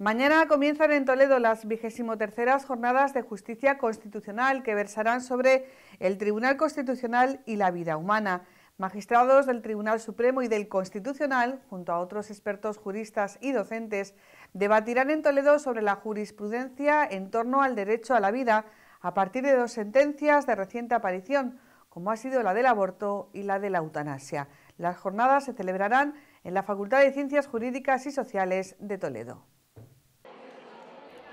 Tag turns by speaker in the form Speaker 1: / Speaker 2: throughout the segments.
Speaker 1: Mañana comienzan en Toledo las vigésimo terceras jornadas de justicia constitucional que versarán sobre el Tribunal Constitucional y la vida humana. Magistrados del Tribunal Supremo y del Constitucional, junto a otros expertos juristas y docentes, debatirán en Toledo sobre la jurisprudencia en torno al derecho a la vida a partir de dos sentencias de reciente aparición, como ha sido la del aborto y la de la eutanasia. Las jornadas se celebrarán en la Facultad de Ciencias Jurídicas y Sociales de Toledo.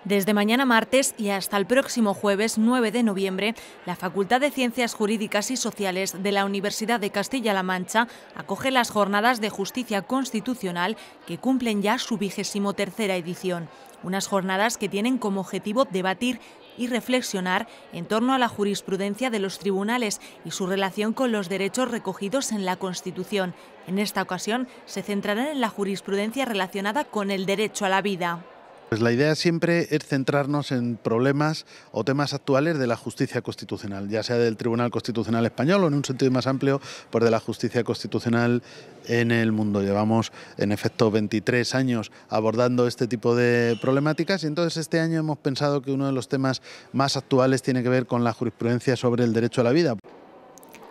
Speaker 2: Desde mañana martes y hasta el próximo jueves 9 de noviembre, la Facultad de Ciencias Jurídicas y Sociales de la Universidad de Castilla-La Mancha acoge las jornadas de justicia constitucional que cumplen ya su vigésimo tercera edición. Unas jornadas que tienen como objetivo debatir y reflexionar en torno a la jurisprudencia de los tribunales y su relación con los derechos recogidos en la Constitución. En esta ocasión se centrarán en la jurisprudencia relacionada con el derecho a la vida.
Speaker 3: Pues la idea siempre es centrarnos en problemas o temas actuales de la justicia constitucional, ya sea del Tribunal Constitucional Español o en un sentido más amplio, pues de la justicia constitucional en el mundo. Llevamos en efecto 23 años abordando este tipo de problemáticas y entonces este año hemos pensado que uno de los temas más actuales tiene que ver con la jurisprudencia sobre el derecho a la vida.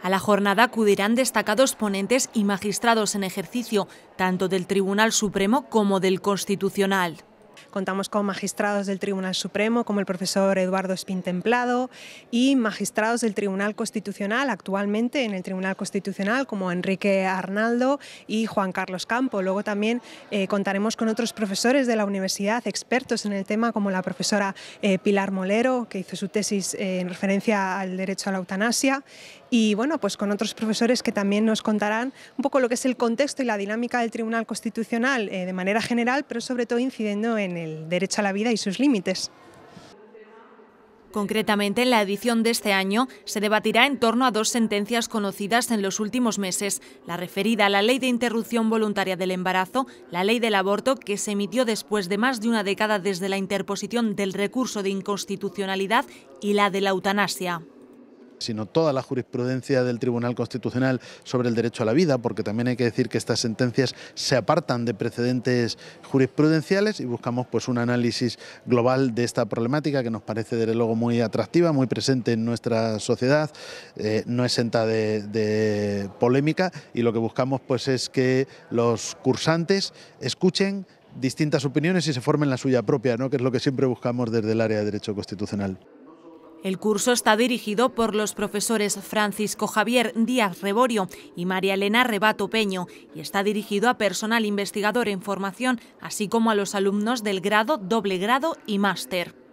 Speaker 2: A la jornada acudirán destacados ponentes y magistrados en ejercicio, tanto del Tribunal Supremo como del Constitucional.
Speaker 4: Contamos con magistrados del Tribunal Supremo como el profesor Eduardo Espintemplado y magistrados del Tribunal Constitucional actualmente en el Tribunal Constitucional como Enrique Arnaldo y Juan Carlos Campo. Luego también eh, contaremos con otros profesores de la universidad, expertos en el tema como la profesora eh, Pilar Molero, que hizo su tesis eh, en referencia al derecho a la eutanasia y bueno, pues con otros profesores que también nos contarán un poco lo que es el contexto y la dinámica del Tribunal Constitucional de manera general, pero sobre todo incidiendo en el derecho a la vida y sus límites.
Speaker 2: Concretamente, en la edición de este año se debatirá en torno a dos sentencias conocidas en los últimos meses, la referida a la Ley de Interrupción Voluntaria del Embarazo, la Ley del Aborto, que se emitió después de más de una década desde la interposición del recurso de inconstitucionalidad, y la de la eutanasia
Speaker 3: sino toda la jurisprudencia del Tribunal Constitucional sobre el derecho a la vida, porque también hay que decir que estas sentencias se apartan de precedentes jurisprudenciales y buscamos pues un análisis global de esta problemática que nos parece desde luego muy atractiva, muy presente en nuestra sociedad, eh, no exenta de, de polémica y lo que buscamos pues es que los cursantes escuchen distintas opiniones y se formen la suya propia, ¿no? que es lo que siempre buscamos desde el área de Derecho Constitucional.
Speaker 2: El curso está dirigido por los profesores Francisco Javier Díaz Reborio y María Elena Rebato Peño y está dirigido a personal investigador en formación, así como a los alumnos del grado, doble grado y máster.